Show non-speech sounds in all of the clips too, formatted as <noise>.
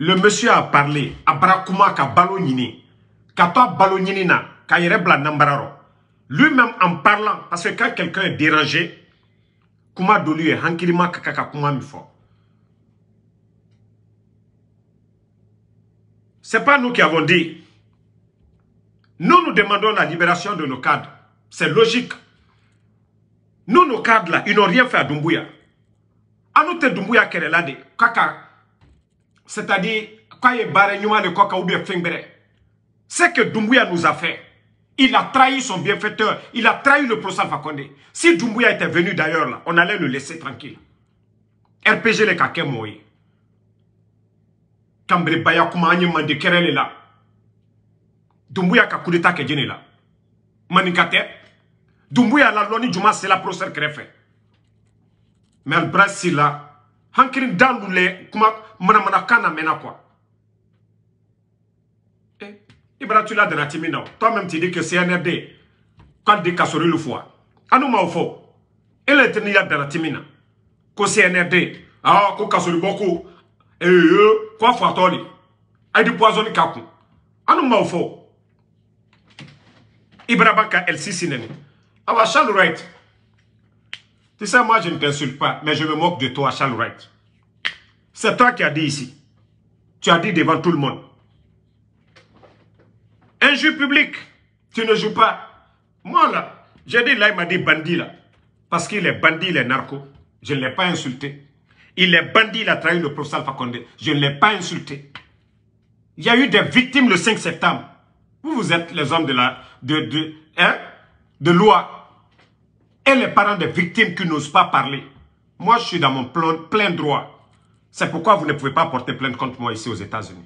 le monsieur a parlé a bara ka balo ɲini ka balo k'a lui-même en parlant parce que quand quelqu'un est dérangé kuma dolu ye hankilima ka ka c'est pas nous qui avons dit. Nous nous demandons la libération de nos cadres. C'est logique. Nous nos cadres là ils n'ont rien fait à Doumbouya anu tɛ Doumbouya kɛlɛla de ou bien fɛn bɛrɛ c'est que Doumbouya nous a fait il a trahi son bienfaiteur. Il a trahi le procès Fakonde. Si Doumbouya était venu d'ailleurs, on allait le laisser tranquille. RPG le kake moye. Kambre baya kuma mande kerele la. Doumbouya ka coup d'état ke jene la. Manikate. Doumbouya la loni juma c'est la procès krefe. Mais al brasi la. Hankirin dalu le kuma mana mana kana mena quoi. Ibra, tu l'as dans la timina. Toi-même, tu dis que CNRD, quand dit Kassori le foie. Anou ma faux. Elle est tenue dans la timina. Ko CNRD, ah, ko Kassori beaucoup. Eh, eh, quoi fatoli. Aïe du poison de kakou. Anou ma faux. Ibra Banka, elle si sinemi. Ah, bah, Charles Wright. Tu sais, moi, je ne t'insulte pas, mais je me moque de toi, Charles Wright. C'est toi qui as dit ici. Tu as dit devant tout le monde. Un jeu public, tu ne joues pas. Moi là, j'ai dit là, il m'a dit bandit là. Parce qu'il est bandit, il est narco. Je ne l'ai pas insulté. Il est bandit, il a trahi le professeur Fakonde. Je ne l'ai pas insulté. Il y a eu des victimes le 5 septembre. Vous, vous êtes les hommes de la de, de, hein, de loi. Et les parents des victimes qui n'osent pas parler. Moi, je suis dans mon plein droit. C'est pourquoi vous ne pouvez pas porter plainte contre moi ici aux États-Unis.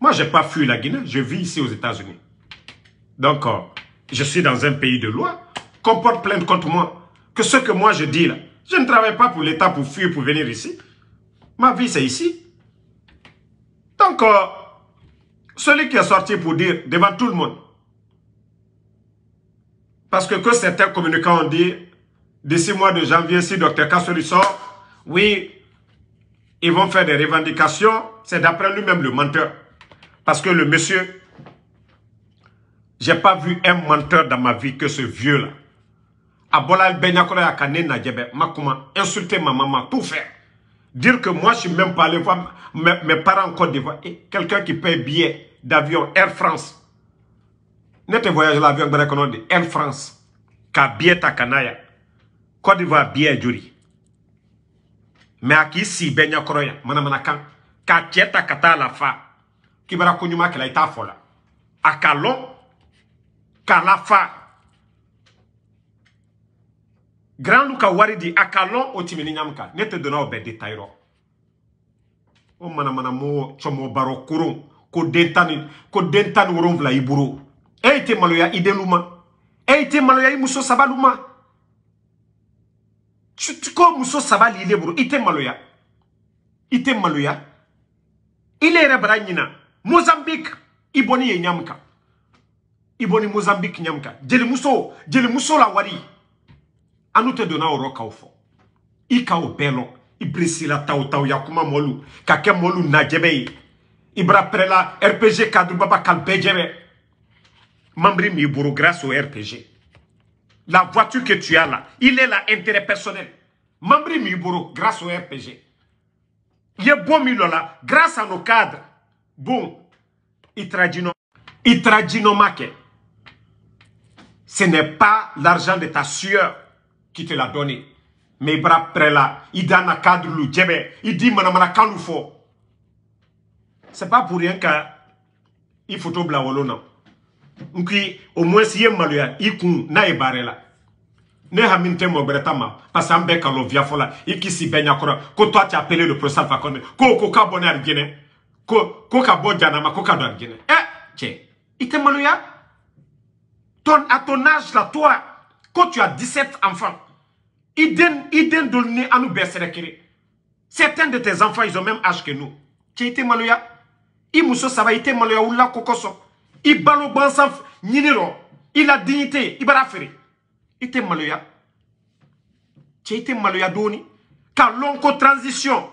Moi, je n'ai pas fui la Guinée, je vis ici aux États-Unis. Donc, euh, je suis dans un pays de loi, qu'on porte plainte contre moi. Que ce que moi je dis là, je ne travaille pas pour l'État pour fuir, pour venir ici. Ma vie, c'est ici. Donc, euh, celui qui est sorti pour dire devant tout le monde, parce que que certains communicants ont dit, d'ici mois de janvier, si Dr Kassori sort, oui, ils vont faire des revendications, c'est d'après lui-même le menteur. Parce que le monsieur, j'ai pas vu un menteur dans ma vie que ce vieux-là. Abola insulter ma maman, tout faire. Dire que moi, je suis même pas allé voir mes, parents en Côte d'Ivoire. Quelqu'un qui paye billet d'avion Air France. Nete voyage l'avion Air France. Ka billet ta kanaya. Côte d'Ivoire billet juri. Mais à qui si Benyakora ya, mana mana kan. Ka tieta kata la fa. kibara ko ɲuman kɛla i t'a fɔ la a ka k'a lafa grand ka wari di a ka lɔn o tɛmɛni ɲamu kan ne tɛ donna o bɛɛ détail rɔ o ko den tan ni ko den tan ni wolonwula i e tɛ maloya i denlu e tɛ maloya i muso sabalu ma ko muso saba lile bolo i tɛ maloya. I tɛ maloya. Ile Mozambique iboni ye nyamka. Iboni Mozambique nyamka. Jeli muso jeli muso la wari. Anu te donna oro kaw fo i taw taw ya kuma molu. Ka ke molu na jebe ibra prela RPG kadru baba kal bejebe mambri mi buru grâce au RPG la voiture que tu as là il est là intérêt personnel mambri mi buru grâce au RPG ye bon mi là grâce à nos cadres Bon, Itradino, Itradino Make, ce n'est pas l'argent de ta sueur qui te l'a donné. Mais bras près là, il donne un cadre djebe, il dit manamana kanu fo. C'est pas pour rien qu'il faut tout blawolo non. Nki, au moins si yem maluya, il kun na e bare là. Ne hamin te mo bretama, parce que ambe kalo via fola, ikisi benya kora, ko toi tu appelé le professeur Fakonde, ko ko ka bonne argene ko ko ka bɔ janama ko ka don alijinɛ ɛ cɛ i tɛ maloya ton à ton âge là toi quand tu as 17 enfants i den i den dɔ ni anu bɛɛ sɛrɛ certains de tes enfants ils ont même âge que nous. Cɛ i tɛ maloya i muso saba i tɛ maloya wulila ko kosɔn i balo i la dignité i b'a feere i tɛ maloya cɛ i tɛ maloya dɔɔni ka lɔn ko transition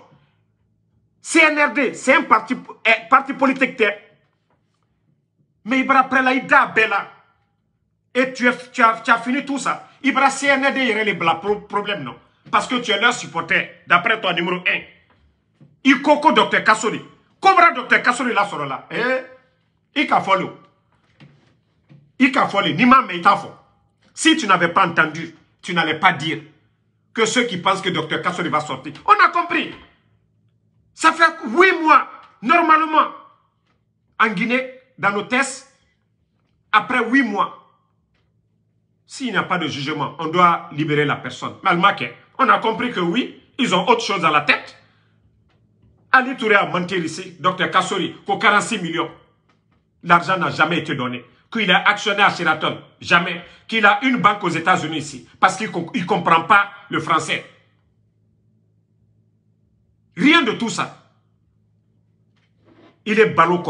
CNRD, c'est un parti, eh, parti politique. Mais Ibra Prelaïda Bella. Et tu as, tu, as, tu as, fini tout ça. Ibra CNRD, il y aurait les problèmes, non Parce que tu es leur supporter, d'après toi, numéro 1. Il coco Dr Kassori. Cobra Dr Kassori là, sur là. Eh? Il a follow. Il a follow. Ni ma mais Si tu n'avais pas entendu, tu n'allais pas dire que ceux qui pensent que Dr Kassori va sortir. On a compris. Ça fait huit mois, normalement, en Guinée, dans nos tests, après huit mois, s'il n'y a pas de jugement, on doit libérer la personne. Malmaké, on a compris que oui, ils ont autre chose à la tête. Ali Touré a menti ici, Dr Kassori, pour 46 millions. L'argent n'a jamais été donné. Qu'il est actionnaire à Sheraton, jamais. Qu'il a une banque aux États-Unis ici, parce qu'il ne comprend pas le français. Rien de tout ça. Il est ballot.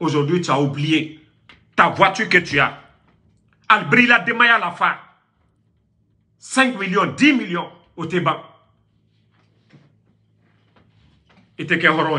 Aujourd'hui, tu as oublié ta voiture que tu as. Albrila Demaya la fin. 5 millions, 10 millions au Téban. Il te horon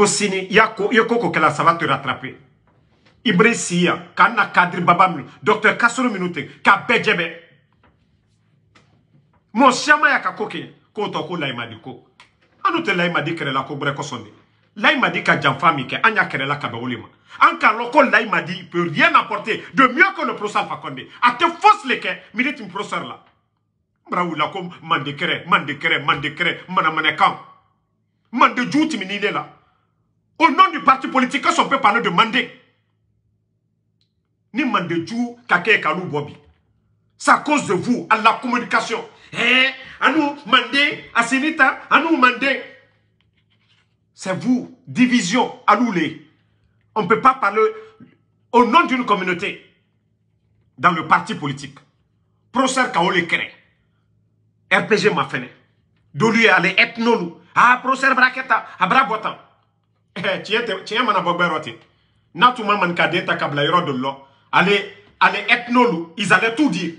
Ko sini. Ya ko, ya koko kela ça va te rattraper. Ibre siya. Ka na kadri babam. Docteur Kasoro minute. Ka bejebe. Mon chama ya ka koke. Ko to ko la imadi ko. Anu te la imadi kere la ko ko Kerela Kabaolima. En Karloko, là, il m'a dit, il peut rien apporter de mieux que le professeur Fakonde. A te fausse les quais, milite un professeur là. Braoula comme Mandekere, Mandekere, Mandekere, Manamanekan. Mande Djouti Minile là. Au nom du parti politique, on peut parler de Mandé. Ni Mande Djou, Kake Kalou Bobi. C'est à cause de vous, à la communication. Eh, à nous, Mandé, à Sinita, à nous, Mandé. C'est vous, division, aloulé. On ne peut pas parler au nom d'une communauté dans le parti politique. Professeur Kaole Kere, RPG Mafene, Dolu ale etnolu, ah professeur Braketa, Eh, tiens, mana bogberote. Natuma man kadeta kabla yoro de lo. Allez, allez etnolu, ils allaient tout dire.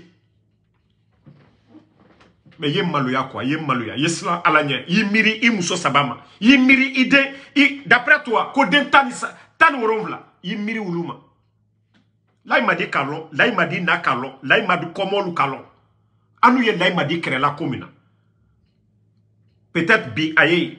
mais ye maloya quoi? Ye maloya ye ala ɲɛ i i muso saba ma i i i toi i ma layimadi ka lɔn layimadi na ka ka ye na peut-être bi a. ye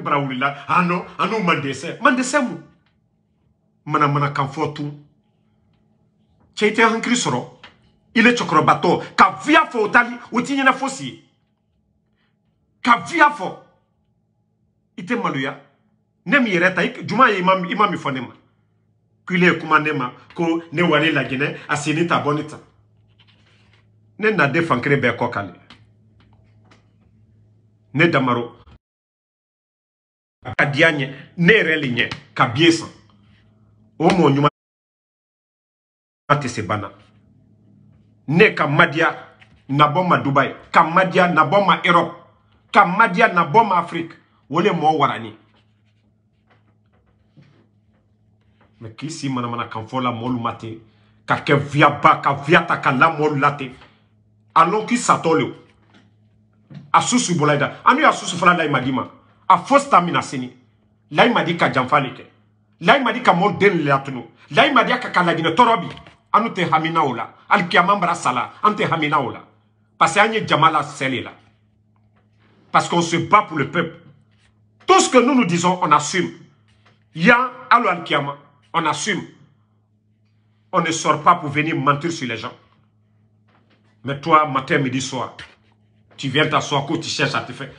bara wulila ah non an n'u mandesɛ mandesɛ mun manamana kan fɔ tun cɛ i tɛ hankili ka via fo tali uti nyina fosi ka via fo. Ite maluya. Ne mi yereta juma ye kile nema. Ko ne wale la gine asini ta bonita ne kale ne damaro ka dianye ne ka o mo nyuma te se bana. Ne ka madia na dubai ka madia na bɔ ma europe ka na ma afrique wole mɔɔ warani mɛ k'i si manamana kan fɔ la mɔɔlu ma ten ka kɛ viyaba ka ka k'i satɔ le a fo ta mina sini layi madi ka janfa le kɛ layi madi ka mɔɔ den le latunu layi madi ka hamina o la alikiyama sala hamina Parce que. Parce qu'on se bat pour le peuple. Tout ce que nous nous disons, on assume. Ya al Kiyama, on assume. On ne sort pas pour venir mentir sur les gens. Mais toi, matin, midi, soir, tu viens t'asseoir, tu cherches à te faire.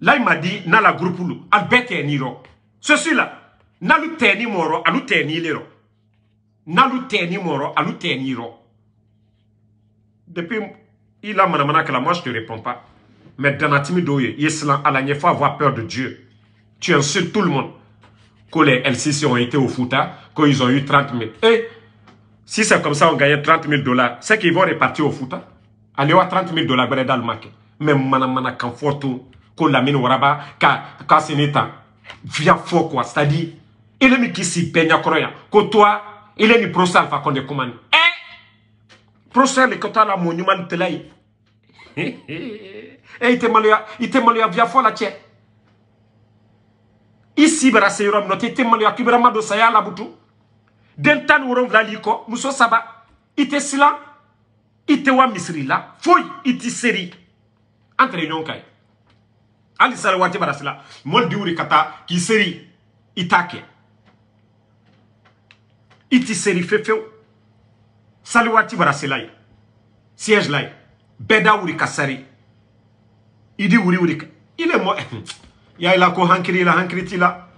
Là, il m'a dit, dans la groupe, Albert Niro. Ceci-là, nalu teni moro, alu teni lero. Nalu teni moro, alu teni ro. Depuis, il a manamana que la moi je te réponds pas. Mais dans la timidouille, Yeslan, il faut avoir peur de Dieu. Tu insultes tout le monde. Que les LCC ont été au Fouta, qu'ils ont eu 30 000. Et si c'est comme ça, on gagnait 30 000 dollars, c'est qu'ils vont repartir au Fouta. Allez, 30 000 dollars, dans le marché. Mais manamana, quand faut tout, que la mine waraba, quand c'est n'état, viens fort quoi. C'est-à-dire, il est mis qui s'y peigne à Que toi, il est mis procès alpha qu'on est commandé. Eh! Procès, le côté la monument de l'aïe. Eh, il te maluya, il te maluya via fort la tienne. Ici, bara se note, il te maluya kibera mado saya la butu. Den tan woron vlaliko, muso saba. Ite sila, ite wa misri la, foy, ite seri. Yon kay. Ali sara wati bara sila, mol diuri kata, ki seri, itake. Iti seri fefew. Sali wati bara sila ye. Siège la ye. Kasari. Idi wuri wuri. Il est. Ya hankiri la hankiri ti la.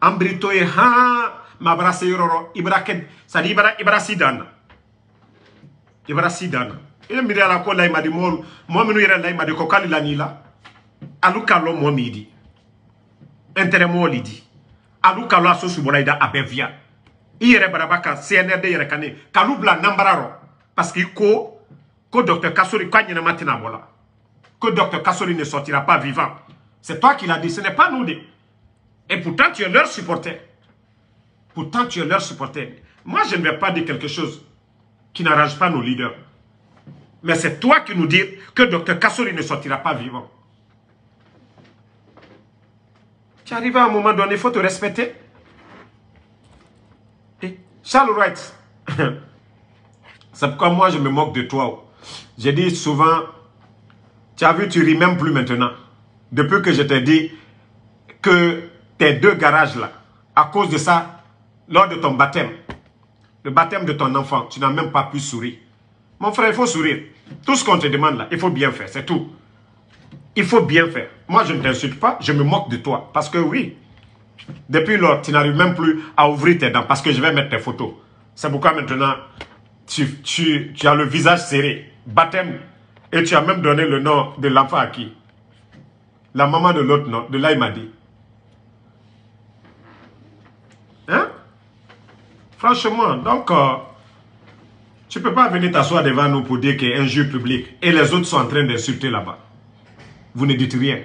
Ambrito ye ha ma bara se yororo ibra ken sadi ala ko la imadi mo mo minu yere la imadi ko kali la ni la. Alu kalo mo midi. Intérêt mo lidi. Alu kalo aso ka CNRD ka parce que ko ko docteur k'a la que docteur ne sortira pas vivant. C'est toi qui l'as dit ce n'est pas nous et pourtant tu es leur supporter. Pourtant tu es leur supporter. Moi je ne vais pas dire quelque chose qui n'arrange pas nos leaders. Mais c'est toi qui nous dis que docteur Kassori ne sortira pas vivant tu arrives à un moment donné il faut te respecter Charles Wright, <laughs> c'est pourquoi moi je me moque de toi. J'ai dit souvent, tu as vu, tu ris même plus maintenant. Depuis que je t'ai dit que tes deux garages là, à cause de ça, lors de ton baptême, le baptême de ton enfant, tu n'as même pas pu sourire. Mon frère, il faut sourire. Tout ce qu'on te demande là, il faut bien faire, c'est tout. Il faut bien faire. Moi, je ne t'insulte pas, je me moque de toi. Parce que oui, depuis lors, tu n'arrives même plus à ouvrir tes dents parce que je vais mettre tes photos. C'est pourquoi maintenant, tu, as le visage serré, baptême, et tu as même donné le nom de l'enfant à qui? La maman de l'autre, non De là, il m'a dit. Hein? Franchement, donc, euh, tu ne peux pas venir t'asseoir devant nous pour dire qu'il y a un jeu public et les autres sont en train d'insulter là-bas. Vous ne dites rien.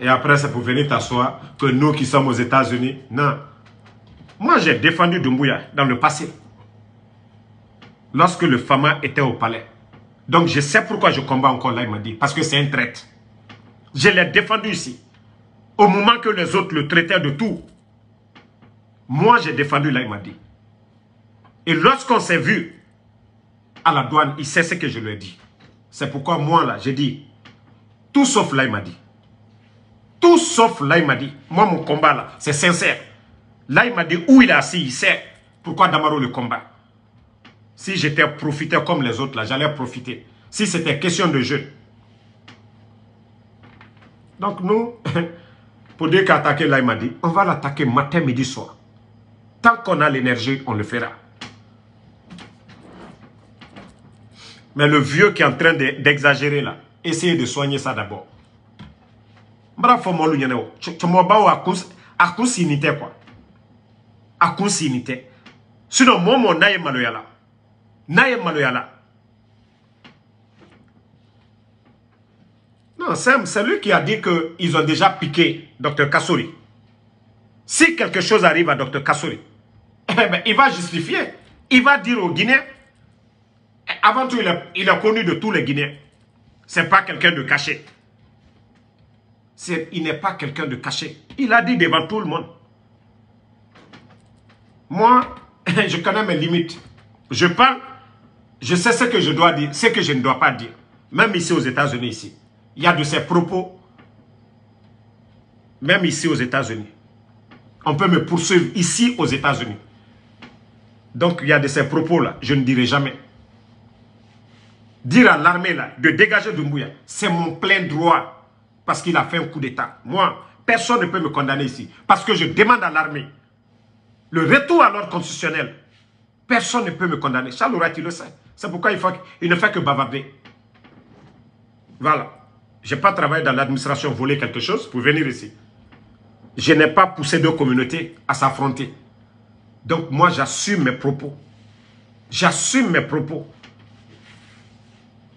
Et après, c'est pour venir t'asseoir que nous qui sommes aux États-Unis. Non. Moi, j'ai défendu Dumbuya dans le passé. Lorsque le Fama était au palais. Donc, je sais pourquoi je combats encore là, il m'a dit. Parce que c'est un traite. Je l'ai défendu ici. Au moment que les autres le traitaient de tout. Moi, j'ai défendu là, il m'a dit. Et lorsqu'on s'est vu à la douane, il sait ce que je lui ai dit. C'est pourquoi moi, là, j'ai dit, tout sauf là, il m'a dit. Tout sauf là, il m'a dit, moi mon combat là, c'est sincère. Là, il m'a dit où il est assis, il sait pourquoi Damaro le combat. Si j'étais profiteur comme les autres là, j'allais profiter. Si c'était question de jeu. Donc nous, <laughs> pour dire qu'attaquer là, il m'a dit, on va l'attaquer matin, midi, soir. Tant qu'on a l'énergie, on le fera. Mais le vieux qui est en train d'exagérer là, essayez de soigner ça d'abord. Mbara fɔ mɔlu ɲɛnɛ o cɛmɔgɔbaw a kun a kun sini tɛ quoi. Kun sini tɛ sinon mɔɔ mɔɔ n'a ye maloya la n'a ye maloya la non c'est lui qui a dit que ils ont déjà piqué Dr Kassori. Si quelque chose arrive à Dr Kassori <laughs> eh ben, il va justifier. Il va dire aux Guinéens avant tout il est, connu de tous les Guinéens c'est pas quelqu'un de caché il n'est pas quelqu'un de caché. Il a dit devant tout le monde. Moi, <laughs> je connais mes limites. Je parle je sais ce que je dois dire, ce que je ne dois pas dire. Même ici aux États-Unis, ici. Il y a de ces propos, même ici aux États-Unis. On peut me poursuivre ici aux États-Unis. Donc il y a de ces propos-là, je ne dirai jamais. Dire à l'armée de dégager Doumbouya, c'est mon plein droit parce qu'il a fait un coup d'État. Moi, personne ne peut me condamner ici parce que je demande à l'armée le retour à l'ordre constitutionnel. Personne ne peut me condamner. Charles il le sait. C'est pourquoi il, il ne fait que bavarder. Voilà. Je n'ai pas travaillé dans l'administration, voler quelque chose pour venir ici. Je n'ai pas poussé deux communautés à s'affronter. Donc moi, j'assume mes propos. J'assume mes propos.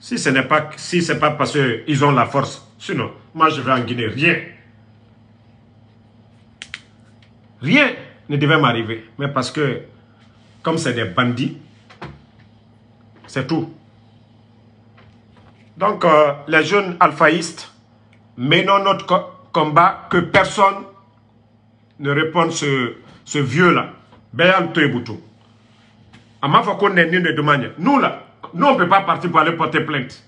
Si ce n'est pas, si pas parce qu'ils ont la force, sinon, moi je vais en Guinée, rien. Rien ne devait m'arriver. Mais parce que, comme c'est des bandits, c'est tout. Donc, euh, les jeunes alphaïstes, menons notre combat, que personne ne réponde ce, ce vieux-là. Fois qu'on est ni de. Nous, là, nous, on ne peut pas partir pour aller porter plainte.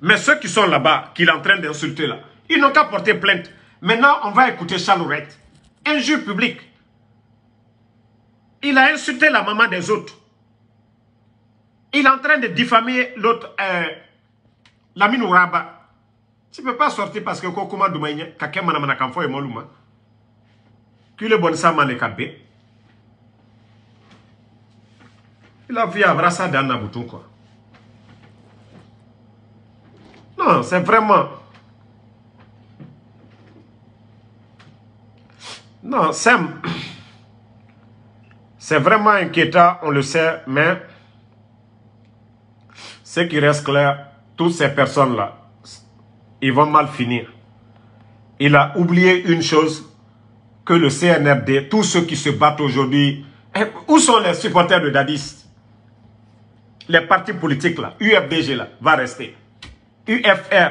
Mais ceux qui sont là-bas, qu'il est en train d'insulter là, ils n'ont qu'à porter plainte. Maintenant, on va écouter Chalouette. Injure public. Il a insulté la maman des autres. Il est en train de diffamer l'autre, euh, Lamine. Tu ne peux pas sortir parce que Kokuma Doumaïne, Molouma. Qu'il est bon ça. Il a vu Abrassa dans Nabouton, quoi. Non, c'est vraiment... Non, c'est... C'est vraiment inquiétant, on le sait, mais... Ce qui reste clair, toutes ces personnes-là, ils vont mal finir. Il a oublié une chose, que le CNRD, tous ceux qui se battent aujourd'hui, eh, où sont les supporters de Dadis? Les partis politiques là, UFDG là, va rester. UFR,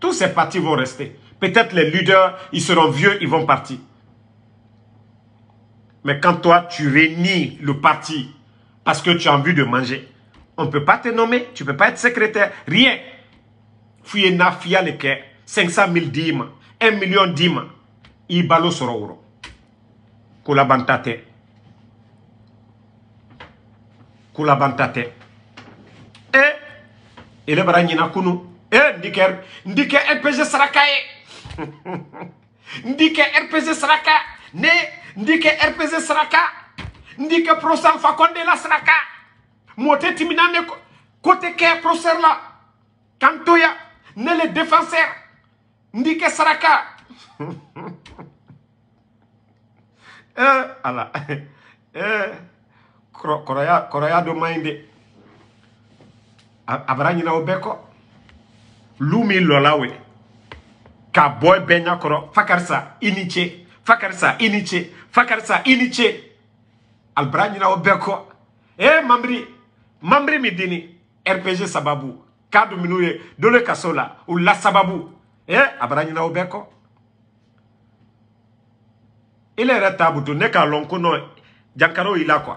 tous ces partis vont rester. Peut-être les leaders, ils seront vieux, ils vont partir. Mais quand toi, tu réunis le parti parce que tu as envie de manger, on ne peut pas te nommer, tu ne peux pas être secrétaire, rien. Fouye na fia le 500 000 dîmes, 1 million dîmes, i balo sɔrɔ woro ko labanta tɛ ko labanta tɛ e ele bara ɲina kunu. E ndi kɛ rpg saraka <laughs> ye ndi rpg saraka. Ne ndi kɛ rpg saraka. Ndi kɛ professeur alpha conde la saraka. Mo tɛ timina ne ko tɛ kɛ professeur la. Kantoya ne le défenseur. Ndi kɛ saraka. <laughs> Eh ala. <laughs> Eh kɔrɔya kɔrɔya do man ɲi dɛ a bara ɲina o bɛɛ kɔ lu min lɔla we ka bɔ bɛɛ ɲakɔrɔ fa karisa i ni ce fa karisa i ni ce fa karisa i eh dini rpg sababu. K'a dun dole kaso la la sababu. Eh a na ɲina o bɛɛ kɔ ile yɛrɛ t'a butu ne k'a lɔn jankaro i la quoi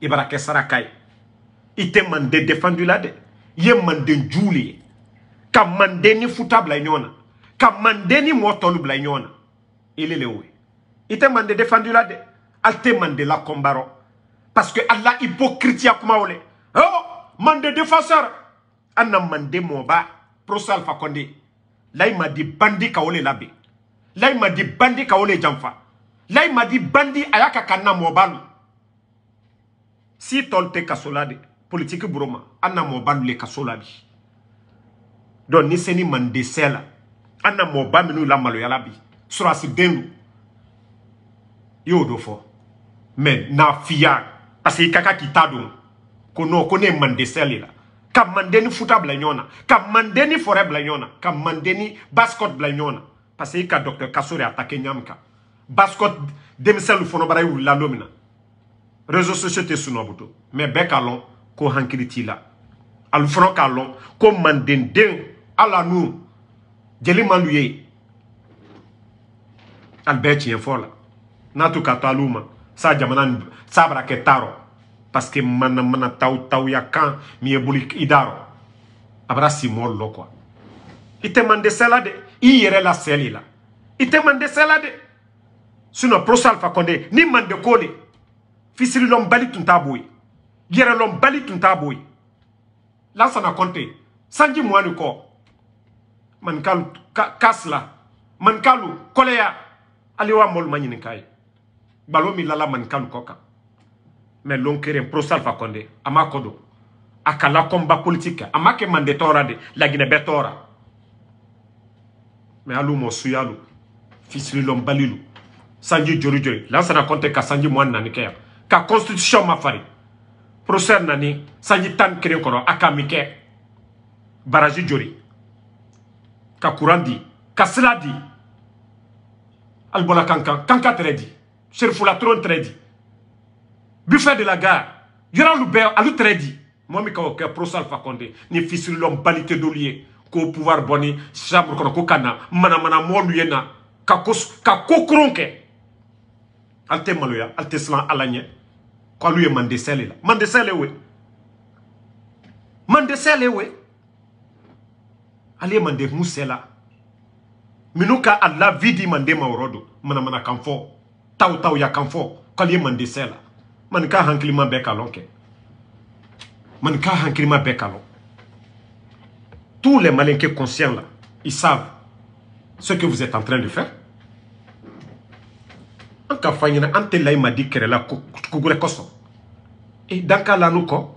i bara kɛ saraka ye i tɛ manden défendu la dɛ ye manden ju le ye ka manden ni futa bila ka ni mɔɔ tɔlu bila le défendu la dɛ ali la kɔnbarɔ parce que ala hypocritia kumaw le oh manden défenseur an na manden mɔɔba professeur alpha ma di bandi ka o le ma di bandi ka o le ma di bandi a y'a ka si tɔl tɛ kaso la de politiki buroma an na mɔɔbalu le kaso la bi. Donc ni seni mandesɛ la an na la maloyala bi. Surasi den do i y'o mais n'a fiya parce que i ka ta ko non ko ne mande la. Ni futa bila ɲɔgɔn na ka mande ni forêt bila ɲɔgɔn na ka mande ni bascot bila parce que ka de wulila don réseaux sociaux tɛ sunɔbuto mais bɛɛ k'a lɔn ko hankili t'i la alu fana k'a lɔn ko mandenden ala nu jeli man d'u la n'a sa jamana parce que mana mana taw taw ya kan min ye boli i si mɔɔ lɔ quoi i tɛ man dɛsɛ la dɛ i la. Sɛli la i tɛ man dɛsɛ ni mande fisirilɔnbali tun t'a ye yɛrɛlɔnbali tun t'a bo ye lansana kɔnte sanji muwani kɔ manikalu kasila manikalu kɔlɛya ale wa mɔlu ma ɲininka ye gbalo min lala mais lon keren proso alpha konde. A ma a ka lakɔnba politique a ma mande tɔɔra de. Laginɛ bɛɛ tɔɔra mais alu mɔ suyalu. Fisirilɔnbalilu sanji jori jori. Lansana kɔnte ka sanji ka constitution ma fari. Professeur nani sanji tan kelen kɔrɔ a ka min baraji jori. Ka courant di ka sira di. Ali bɔla kankan kanka tɛrɛ di. Serifula toron tɛrɛ di. Buffet de la gare yɔrɔlu bɛɛ alu tɛrɛ di. Ka o kɛ professeur alpha conte ni fisirilɔn bali tɛ dolu ye ko pouvoir bɔ ni chambre kɔnɔ ko ka na manamana mɔɔlu ye na. Ka ko koron kɛ ali maloya ali tɛ k'alu ye mandesɛ la mandesɛ we. Mandesɛ we. Ale ye mande mun sɛ la minnu ka a la vi di mande ma yɔrɔ don manamana kan fɔ taw taw ya kan fɔ k'ale ye mandesɛ la maninka hankilima bɛɛ ka lɔn kɛ hankilima ka tous les sont conscients là ils savent ce que vous êtes en train de faire an ka fa ɲɛna an tɛ layima di kɛrɛla kugurɛ kosɔn e dan ka lanu kɔ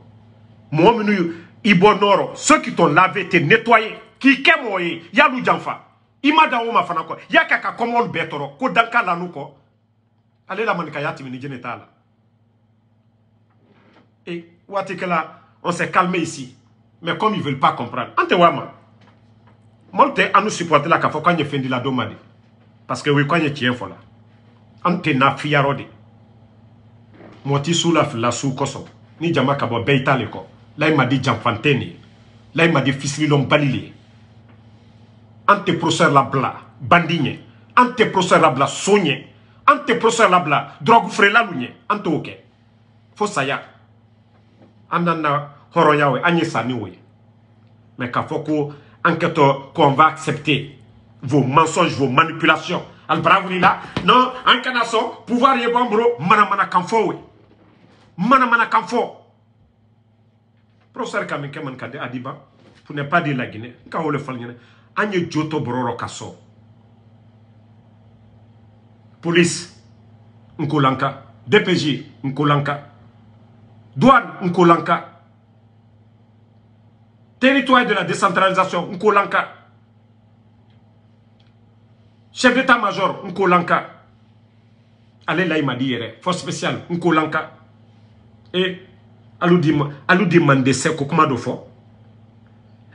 mɔgɔ minnu i bɔ ceux qui t'ont lavé te nettoyé. K'i kɛ mɔgɔ ye y'alu janfa. I ma dan o ma fana kɔ. Y'a kɛ ka kɔmɔlu bɛɛ tɔrɔ ko dan ka lanu kɔ. Ale la manikaya tɛmɛni jɛnɛ t'a la. E on s'est calmé ici. Mais comme ils veulent pas comprendre an tɛ wa ma? Mɔlu tɛ anu supporter la k'a fɔ k'an ye fɛn dila don ma de. Parce que o ye k'an ye tiɲɛ fɔ la an tɛ na fiyarɔ de mɔgɔ ti la su kosɔn ni jama ka bɔ bɛɛ i t'ale kɔ layi ma di janfantɛ ne ye layi ma di fisirilɔnbali le ye an tɛ professeur labila bandi ɲɛ an tɛ professeur labila so tɛ fo saya k'a qu'on va accepter vos mensonges vos manipulations alibara wulila non an kana sɔn pouvoir ye b'an bolo manamanakan fɔ we manamanakan fɔ professeur ka min kɛ man ka di adiba pour ne pas dire la guinée ka o le fali ɲɛna an ye police nkolanka dpg nkolanka douane nkolanka territoire de la décentralisation nkolanka chef d'état-major nkolanka ale la i ma di yɛrɛ force spéciale nkolanka e alu di alu di man dɛsɛ ko kuma dɔ fɔ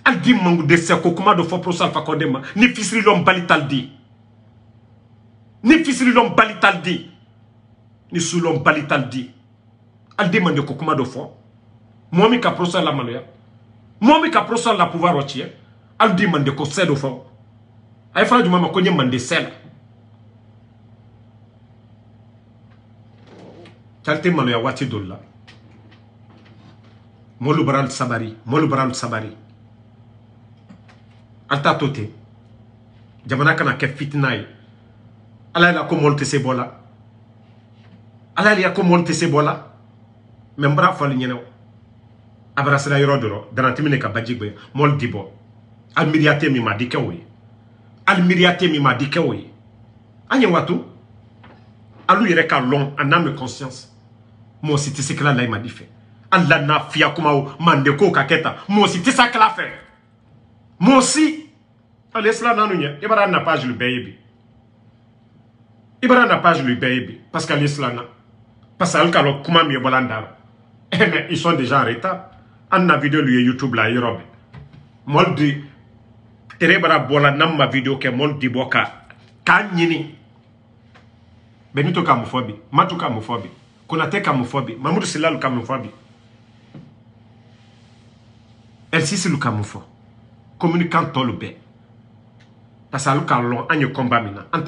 ali di man dɛsɛ ko kuma dɔ fɔ professeur alpha konde ma ni fisirilɔn bali tali di ni fisirilɔn bali tali di ni sulɔn bali tali di ali di man de ko kuma la maloya. Mɔgɔ min ka professeur la pouvoir o tiɲɛ ali di man de ko sɛ dɔ fɔ a ye fara jumɛn ma ko n ye mande sɛ la. Cari tɛ maloya waati dɔ la. Mɔlu bara sabari mɔlu bara sabari. An t'a to ten. Jamana kana kɛ fitina ye. Ala y'a ko mɔlu tɛ se bɔ la. Ala y'a ko mɔlu tɛ se bɔ la. Mɛ n di bɔ ali miiriya tɛ min ma a di kɛ o ye an ye alu yɛrɛ ka lɔn a bɛ conscience mɔgɔ si tɛ se kɛla layi madi fɛ hali la n'a fiya kuma o mande ko ka kɛ tan mɔgɔ si tɛ se a kɛla si ale sila nanu ɲɛ i b'a na page lu bɛɛ ye bi. I b'a na page lu bɛɛ ye parce que ale na parce que ale ka lɔn kuma min ye la mais ils sont déjà en retard. On a vidéo lui YouTube là, Europe. Moldi, terebara bola nam ma vidéo ke moldi boka. Ka nyini. Benito Matu Konate. El Sisi lu kamufo. Communicant tolu be. Parce que alu ka an ye combat mina, an.